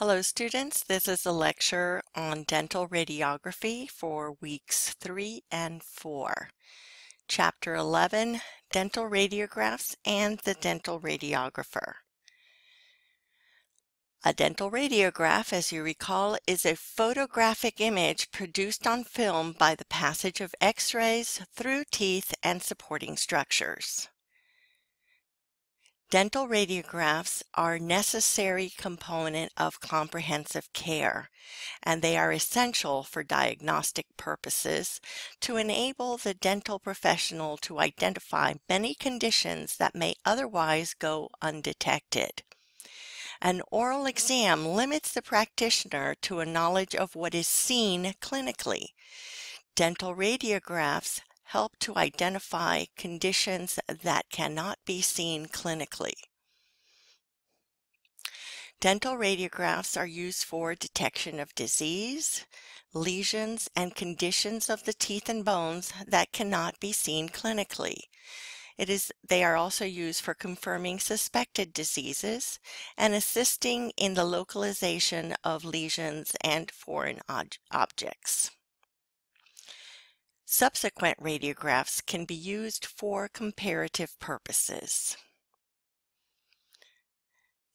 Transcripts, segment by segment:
Hello students, this is a lecture on dental radiography for weeks 3 and 4. Chapter 11, Dental Radiographs and the Dental Radiographer. A dental radiograph, as you recall, is a photographic image produced on film by the passage of x-rays through teeth and supporting structures. Dental radiographs are a necessary component of comprehensive care, and they are essential for diagnostic purposes to enable the dental professional to identify many conditions that may otherwise go undetected. An oral exam limits the practitioner to a knowledge of what is seen clinically. Dental radiographs help to identify conditions that cannot be seen clinically. Dental radiographs are used for detection of disease, lesions, and conditions of the teeth and bones that cannot be seen clinically. It is, they are also used for confirming suspected diseases and assisting in the localization of lesions and foreign ob objects. Subsequent radiographs can be used for comparative purposes.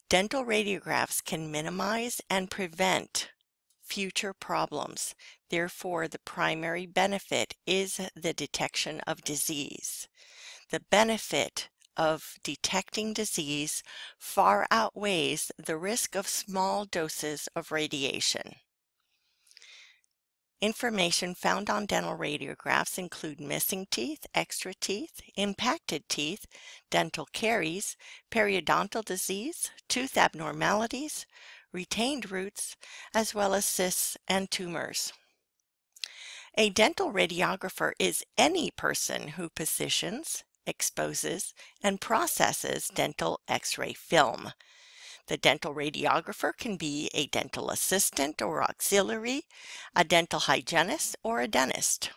Dental radiographs can minimize and prevent future problems. Therefore, the primary benefit is the detection of disease. The benefit of detecting disease far outweighs the risk of small doses of radiation. Information found on dental radiographs include missing teeth, extra teeth, impacted teeth, dental caries, periodontal disease, tooth abnormalities, retained roots, as well as cysts and tumors. A dental radiographer is any person who positions, exposes, and processes dental x-ray film. The dental radiographer can be a dental assistant or auxiliary, a dental hygienist, or a dentist.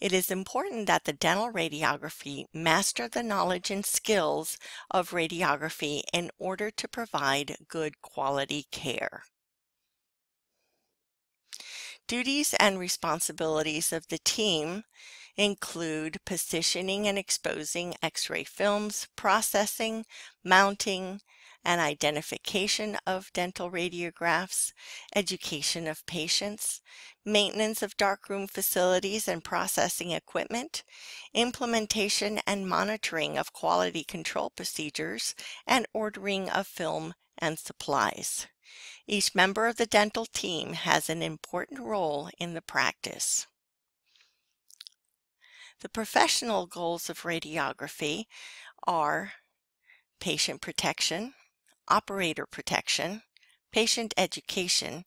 It is important that the dental radiography master the knowledge and skills of radiography in order to provide good quality care. Duties and responsibilities of the team include positioning and exposing X-ray films, processing, mounting, and identification of dental radiographs, education of patients, maintenance of darkroom facilities and processing equipment, implementation and monitoring of quality control procedures, and ordering of film and supplies. Each member of the dental team has an important role in the practice. The professional goals of radiography are patient protection, operator protection, patient education,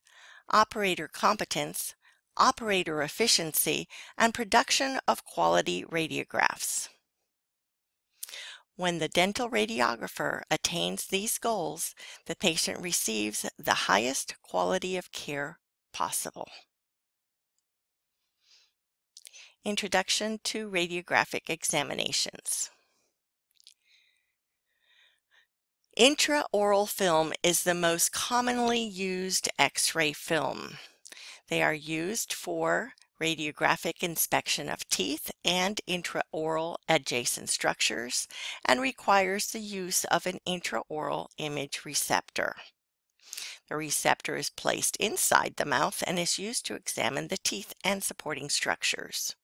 operator competence, operator efficiency, and production of quality radiographs. When the dental radiographer attains these goals, the patient receives the highest quality of care possible. Introduction to Radiographic Examinations. Intraoral film is the most commonly used X-ray film. They are used for radiographic inspection of teeth and intraoral adjacent structures and requires the use of an intraoral image receptor. The receptor is placed inside the mouth and is used to examine the teeth and supporting structures.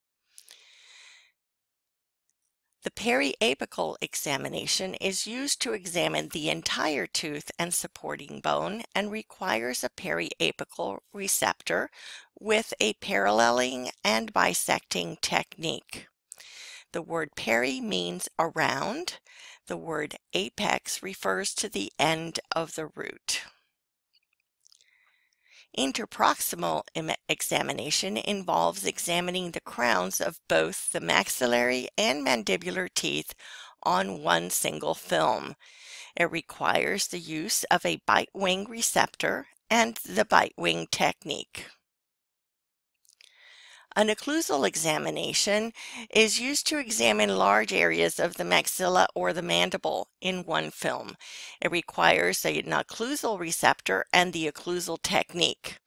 The periapical examination is used to examine the entire tooth and supporting bone and requires a periapical receptor with a paralleling and bisecting technique. The word peri means around. The word apex refers to the end of the root. Interproximal examination involves examining the crowns of both the maxillary and mandibular teeth on one single film. It requires the use of a bite wing receptor and the bite wing technique. An occlusal examination is used to examine large areas of the maxilla or the mandible in one film. It requires an occlusal receptor and the occlusal technique.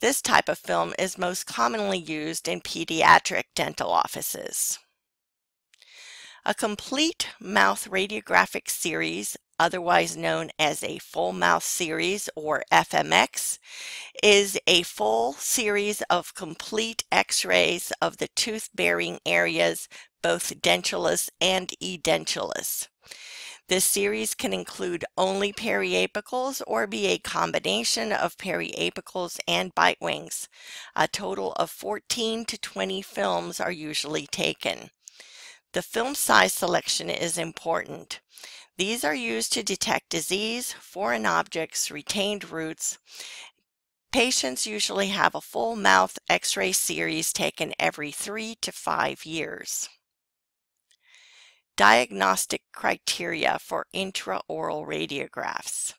This type of film is most commonly used in pediatric dental offices. A complete mouth radiographic series otherwise known as a full mouth series or FMX, is a full series of complete x-rays of the tooth-bearing areas, both dentulous and edentulous. This series can include only periapicals or be a combination of periapicals and bite wings. A total of 14 to 20 films are usually taken. The film size selection is important. These are used to detect disease, foreign objects, retained roots. Patients usually have a full mouth x-ray series taken every three to five years. Diagnostic criteria for intraoral radiographs.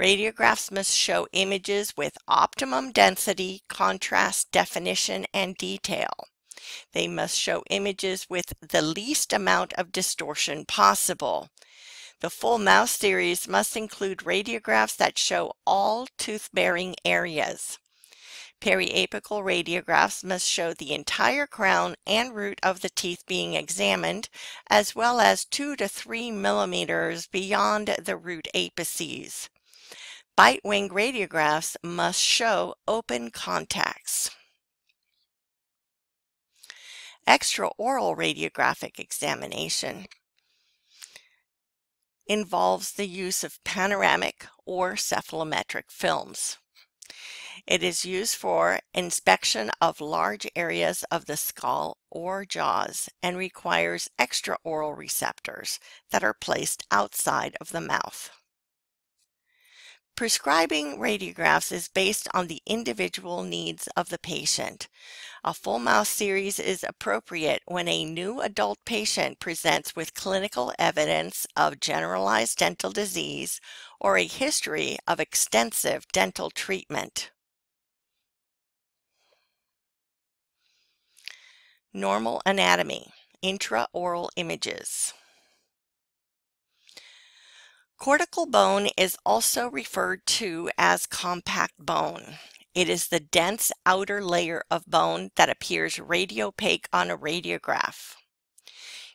Radiographs must show images with optimum density, contrast, definition, and detail. They must show images with the least amount of distortion possible. The full mouth series must include radiographs that show all tooth-bearing areas. Periapical radiographs must show the entire crown and root of the teeth being examined, as well as 2 to 3 millimeters beyond the root apices. Bite wing radiographs must show open contacts. Extraoral radiographic examination involves the use of panoramic or cephalometric films. It is used for inspection of large areas of the skull or jaws and requires extraoral receptors that are placed outside of the mouth. Prescribing radiographs is based on the individual needs of the patient. A full mouth series is appropriate when a new adult patient presents with clinical evidence of generalized dental disease or a history of extensive dental treatment. Normal anatomy, intraoral images. Cortical bone is also referred to as compact bone. It is the dense outer layer of bone that appears radiopaque on a radiograph.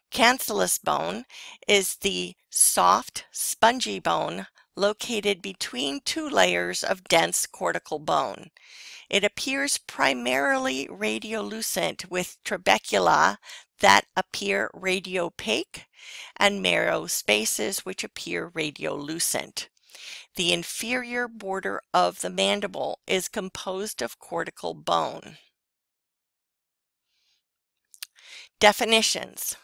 Cancellous bone is the soft, spongy bone located between two layers of dense cortical bone. It appears primarily radiolucent with trabecula that appear radiopaque and marrow spaces which appear radiolucent. The inferior border of the mandible is composed of cortical bone. Definitions.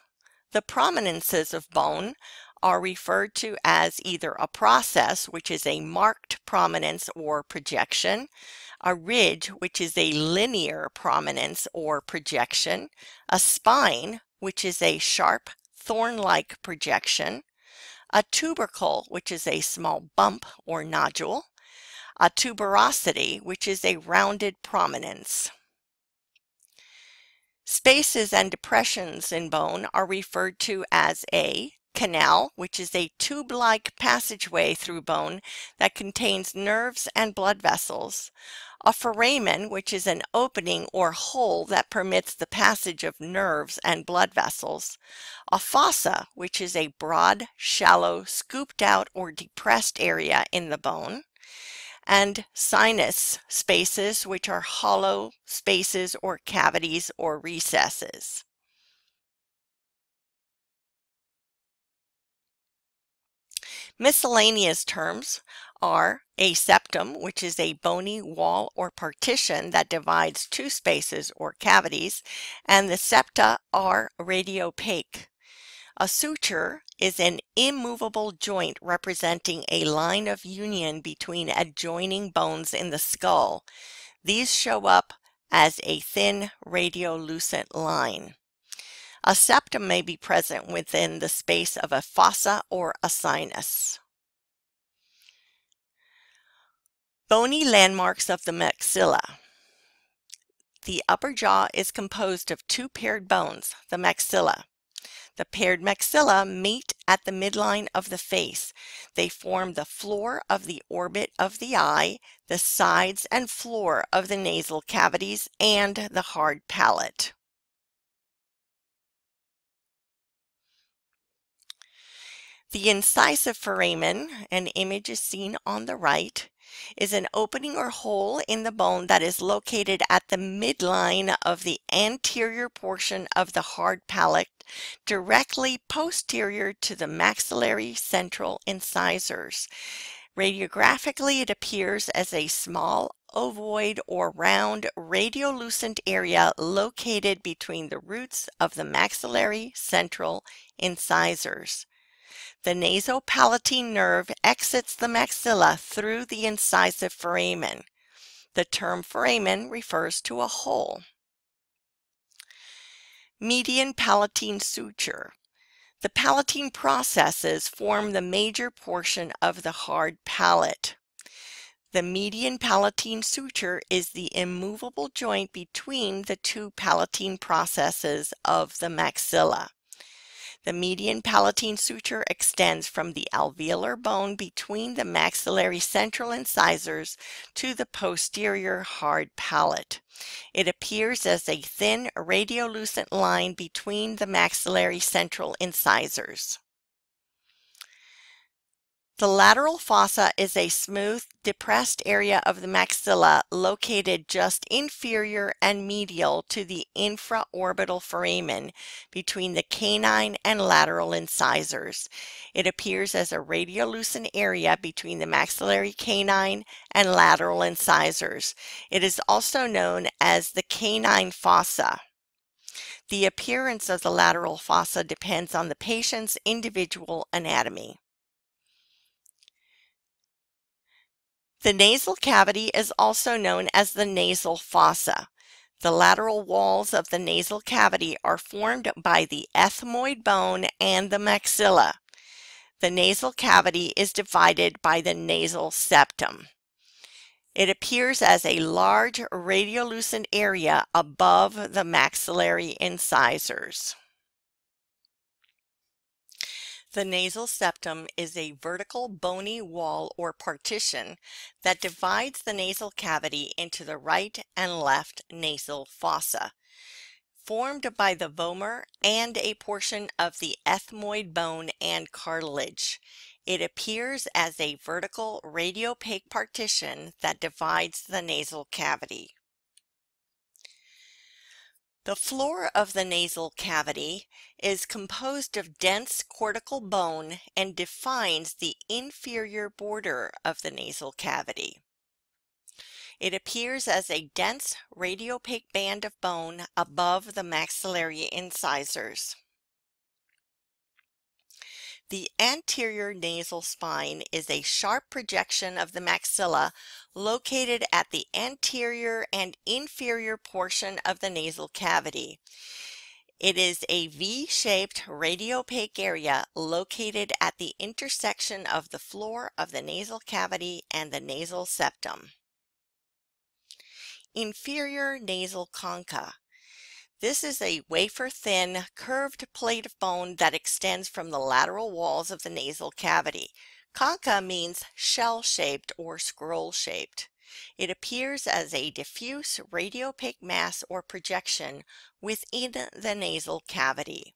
The prominences of bone are referred to as either a process, which is a marked prominence or projection, a ridge, which is a linear prominence or projection, a spine, which is a sharp thorn-like projection, a tubercle, which is a small bump or nodule, a tuberosity, which is a rounded prominence. Spaces and depressions in bone are referred to as a canal, which is a tube-like passageway through bone that contains nerves and blood vessels, a foramen, which is an opening or hole that permits the passage of nerves and blood vessels, a fossa, which is a broad, shallow, scooped out or depressed area in the bone, and sinus spaces, which are hollow spaces or cavities or recesses. Miscellaneous terms are a septum, which is a bony wall or partition that divides two spaces or cavities, and the septa are radiopaque. A suture is an immovable joint representing a line of union between adjoining bones in the skull. These show up as a thin radiolucent line. A septum may be present within the space of a fossa or a sinus. Bony landmarks of the maxilla. The upper jaw is composed of two paired bones, the maxilla. The paired maxilla meet at the midline of the face. They form the floor of the orbit of the eye, the sides and floor of the nasal cavities, and the hard palate. The incisive foramen, an image is seen on the right, is an opening or hole in the bone that is located at the midline of the anterior portion of the hard palate, directly posterior to the maxillary central incisors. Radiographically, it appears as a small ovoid or round radiolucent area located between the roots of the maxillary central incisors. The nasopalatine nerve exits the maxilla through the incisive foramen. The term foramen refers to a hole. Median palatine suture. The palatine processes form the major portion of the hard palate. The median palatine suture is the immovable joint between the two palatine processes of the maxilla. The median palatine suture extends from the alveolar bone between the maxillary central incisors to the posterior hard palate. It appears as a thin radiolucent line between the maxillary central incisors. The lateral fossa is a smooth, depressed area of the maxilla located just inferior and medial to the infraorbital foramen between the canine and lateral incisors. It appears as a radiolucent area between the maxillary canine and lateral incisors. It is also known as the canine fossa. The appearance of the lateral fossa depends on the patient's individual anatomy. The nasal cavity is also known as the nasal fossa. The lateral walls of the nasal cavity are formed by the ethmoid bone and the maxilla. The nasal cavity is divided by the nasal septum. It appears as a large radiolucent area above the maxillary incisors. The nasal septum is a vertical bony wall or partition that divides the nasal cavity into the right and left nasal fossa, formed by the vomer and a portion of the ethmoid bone and cartilage. It appears as a vertical radiopaque partition that divides the nasal cavity. The floor of the nasal cavity is composed of dense cortical bone and defines the inferior border of the nasal cavity. It appears as a dense radiopaque band of bone above the maxillary incisors. The anterior nasal spine is a sharp projection of the maxilla located at the anterior and inferior portion of the nasal cavity. It is a V-shaped radiopaque area located at the intersection of the floor of the nasal cavity and the nasal septum. Inferior nasal concha this is a wafer-thin, curved plate of bone that extends from the lateral walls of the nasal cavity. Concha means shell-shaped or scroll-shaped. It appears as a diffuse radiopaque mass or projection within the nasal cavity.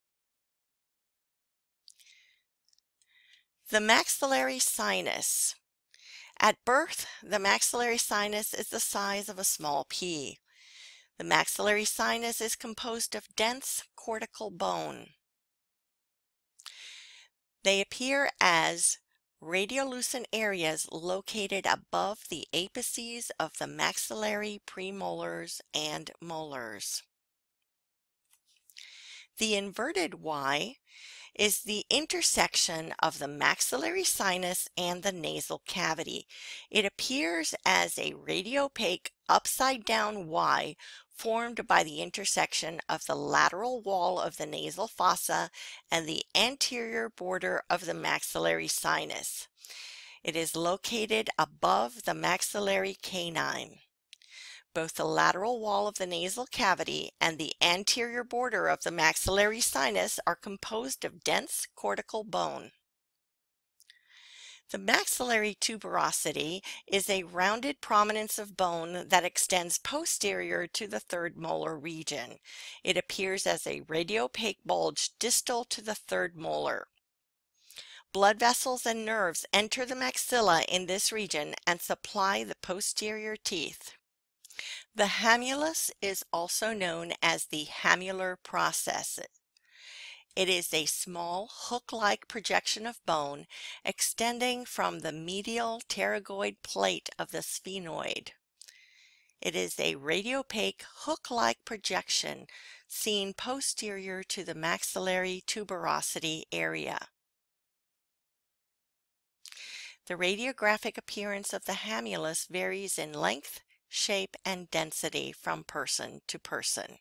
The maxillary sinus. At birth, the maxillary sinus is the size of a small pea. The maxillary sinus is composed of dense cortical bone. They appear as radiolucent areas located above the apices of the maxillary premolars and molars. The inverted Y is the intersection of the maxillary sinus and the nasal cavity. It appears as a radiopaque upside down Y formed by the intersection of the lateral wall of the nasal fossa and the anterior border of the maxillary sinus. It is located above the maxillary canine. Both the lateral wall of the nasal cavity and the anterior border of the maxillary sinus are composed of dense cortical bone. The maxillary tuberosity is a rounded prominence of bone that extends posterior to the third molar region. It appears as a radiopaque bulge distal to the third molar. Blood vessels and nerves enter the maxilla in this region and supply the posterior teeth. The hamulus is also known as the hamular process. It is a small hook-like projection of bone extending from the medial pterygoid plate of the sphenoid. It is a radiopaque hook-like projection seen posterior to the maxillary tuberosity area. The radiographic appearance of the hamulus varies in length, shape, and density from person to person.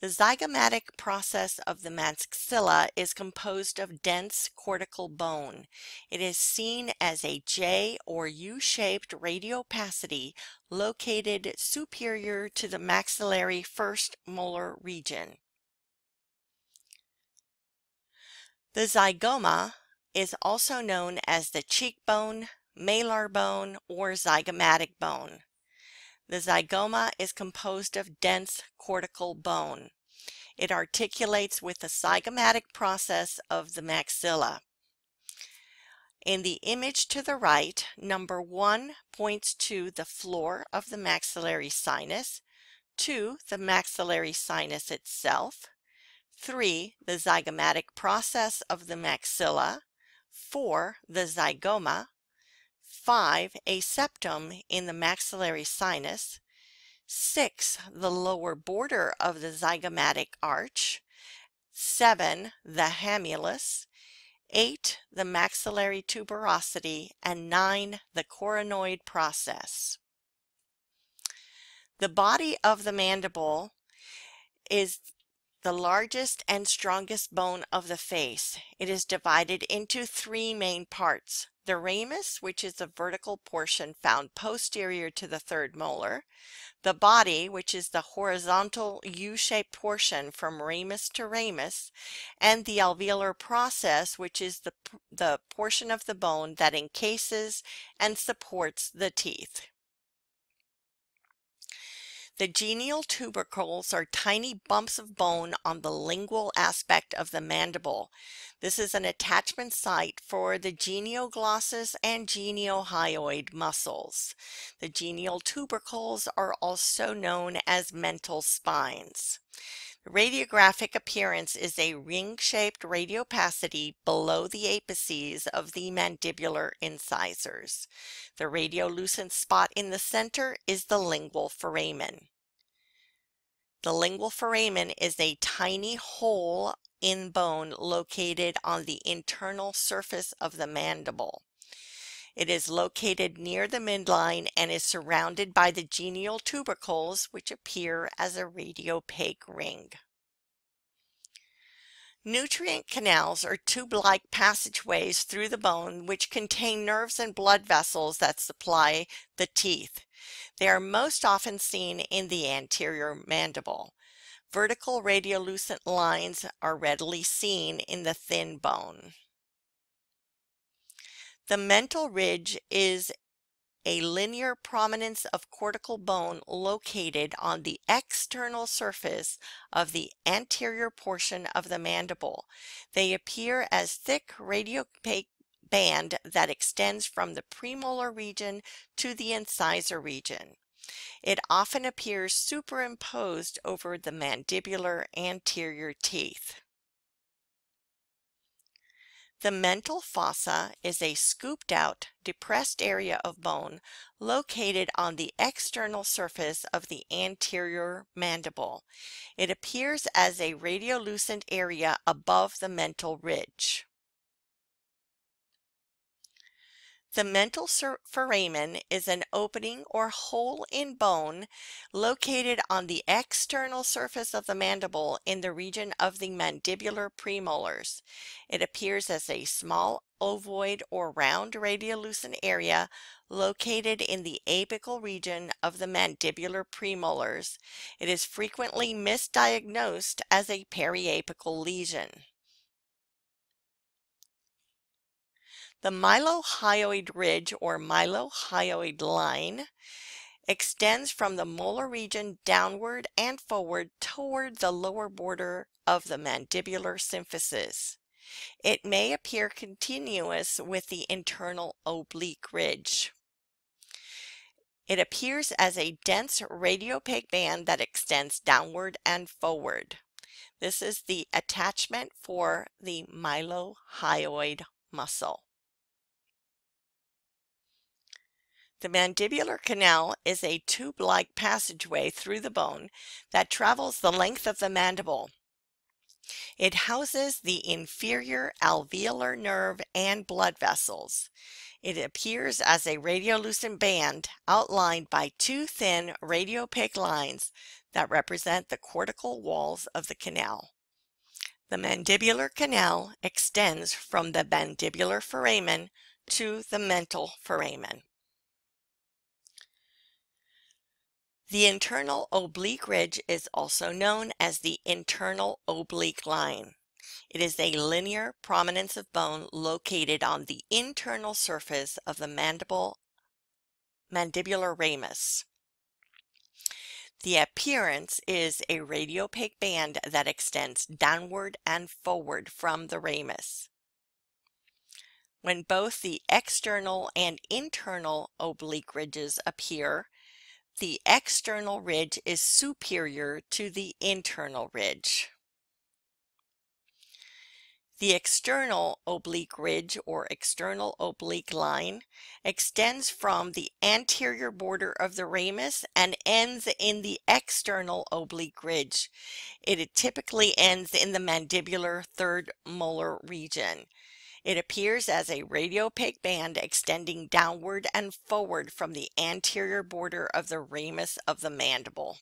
The zygomatic process of the maxilla is composed of dense cortical bone. It is seen as a J or U-shaped radiopacity located superior to the maxillary first molar region. The zygoma is also known as the cheekbone, malar bone, or zygomatic bone. The zygoma is composed of dense cortical bone. It articulates with the zygomatic process of the maxilla. In the image to the right, number 1 points to the floor of the maxillary sinus, 2. the maxillary sinus itself, 3. the zygomatic process of the maxilla, 4. the zygoma, 5. A septum in the maxillary sinus. 6. The lower border of the zygomatic arch. 7. The hamulus. 8. The maxillary tuberosity. And 9. The coronoid process. The body of the mandible is the largest and strongest bone of the face. It is divided into three main parts. The ramus, which is the vertical portion found posterior to the third molar. The body, which is the horizontal U-shaped portion from ramus to ramus. And the alveolar process, which is the, the portion of the bone that encases and supports the teeth. The genial tubercles are tiny bumps of bone on the lingual aspect of the mandible. This is an attachment site for the genioglossus and geniohyoid muscles. The genial tubercles are also known as mental spines. Radiographic appearance is a ring-shaped radiopacity below the apices of the mandibular incisors. The radiolucent spot in the center is the lingual foramen. The lingual foramen is a tiny hole in bone located on the internal surface of the mandible. It is located near the midline and is surrounded by the genial tubercles, which appear as a radiopaque ring. Nutrient canals are tube-like passageways through the bone which contain nerves and blood vessels that supply the teeth. They are most often seen in the anterior mandible. Vertical radiolucent lines are readily seen in the thin bone. The mental ridge is a linear prominence of cortical bone located on the external surface of the anterior portion of the mandible. They appear as thick radiopaque band that extends from the premolar region to the incisor region. It often appears superimposed over the mandibular anterior teeth. The mental fossa is a scooped out, depressed area of bone located on the external surface of the anterior mandible. It appears as a radiolucent area above the mental ridge. The mental foramen is an opening or hole in bone located on the external surface of the mandible in the region of the mandibular premolars. It appears as a small ovoid or round radiolucent area located in the apical region of the mandibular premolars. It is frequently misdiagnosed as a periapical lesion. The mylohyoid ridge or mylohyoid line extends from the molar region downward and forward toward the lower border of the mandibular symphysis. It may appear continuous with the internal oblique ridge. It appears as a dense radiopaque band that extends downward and forward. This is the attachment for the mylohyoid muscle. The mandibular canal is a tube-like passageway through the bone that travels the length of the mandible. It houses the inferior alveolar nerve and blood vessels. It appears as a radiolucent band outlined by two thin radiopaque lines that represent the cortical walls of the canal. The mandibular canal extends from the mandibular foramen to the mental foramen. The internal oblique ridge is also known as the internal oblique line. It is a linear prominence of bone located on the internal surface of the mandible mandibular ramus. The appearance is a radiopaque band that extends downward and forward from the ramus. When both the external and internal oblique ridges appear, the external ridge is superior to the internal ridge. The external oblique ridge or external oblique line extends from the anterior border of the ramus and ends in the external oblique ridge. It typically ends in the mandibular third molar region. It appears as a radiopaque band extending downward and forward from the anterior border of the ramus of the mandible.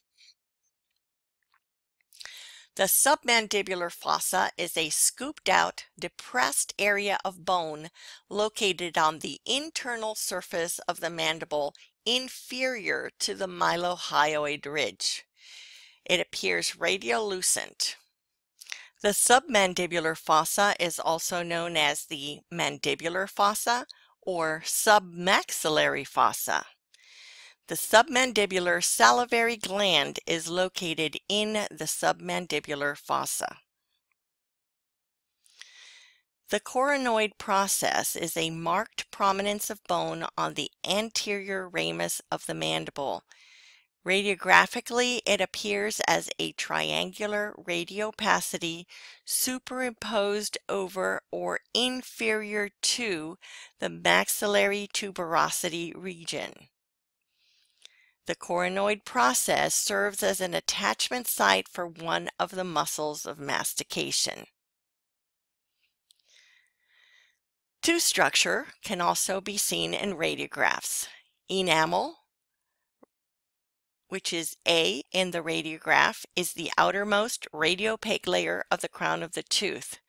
The submandibular fossa is a scooped out, depressed area of bone located on the internal surface of the mandible inferior to the mylohyoid ridge. It appears radiolucent. The submandibular fossa is also known as the mandibular fossa or submaxillary fossa. The submandibular salivary gland is located in the submandibular fossa. The coronoid process is a marked prominence of bone on the anterior ramus of the mandible Radiographically, it appears as a triangular radiopacity superimposed over or inferior to the maxillary tuberosity region. The coronoid process serves as an attachment site for one of the muscles of mastication. Tooth structure can also be seen in radiographs. Enamel, which is A in the radiograph, is the outermost radiopaque layer of the crown of the tooth.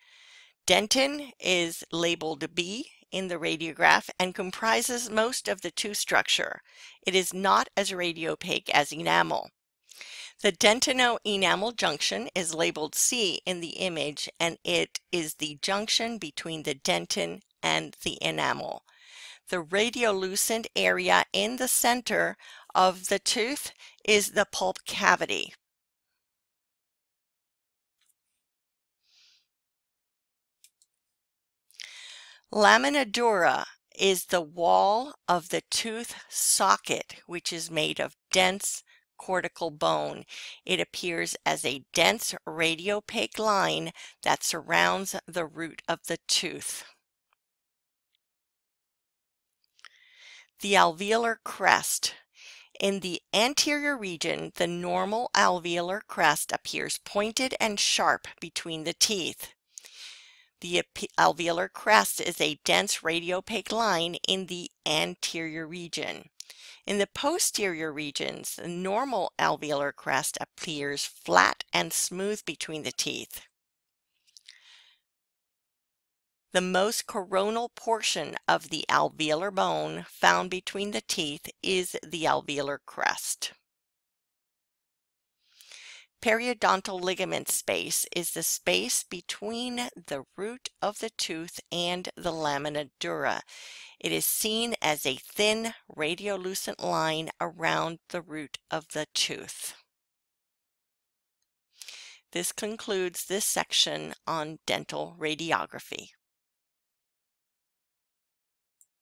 Dentin is labeled B in the radiograph and comprises most of the tooth structure. It is not as radiopaque as enamel. The dentino-enamel junction is labeled C in the image and it is the junction between the dentin and the enamel. The radiolucent area in the center of the tooth is the pulp cavity. Lamina dura is the wall of the tooth socket, which is made of dense cortical bone. It appears as a dense radiopaque line that surrounds the root of the tooth. The alveolar crest in the anterior region, the normal alveolar crest appears pointed and sharp between the teeth. The alveolar crest is a dense radiopaque line in the anterior region. In the posterior regions, the normal alveolar crest appears flat and smooth between the teeth. The most coronal portion of the alveolar bone found between the teeth is the alveolar crest. Periodontal ligament space is the space between the root of the tooth and the lamina dura. It is seen as a thin radiolucent line around the root of the tooth. This concludes this section on dental radiography.